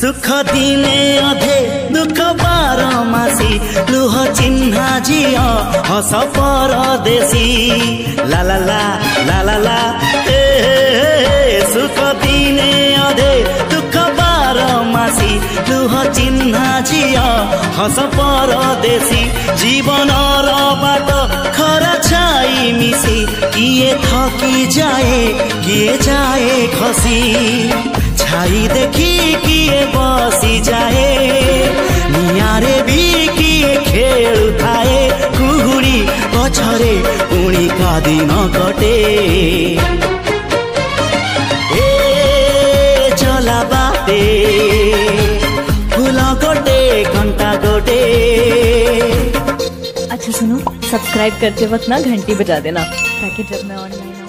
সুখ দিনে অধে দুঃখ বার মাসি লুহ চিহ্না ঝিও হস পর দেশি লালা লা লালা এ সুখ দিনে অধে দুঃখ বার মাসি লুহ চিহ্না ঝিও হস পর দেশি জীবনর বাট খরা ছাই মিশি কিয়ে থকি যায় কিয়ে যায় খসি ছাই দেখি কি उनी कादी नकटे ए चला बाते फूल गोटे घंटा गोटे अच्छा सुनो सब्सक्राइब करते वक्त ना घंटी बजा देना ताकि जब मैं ऑनलाइन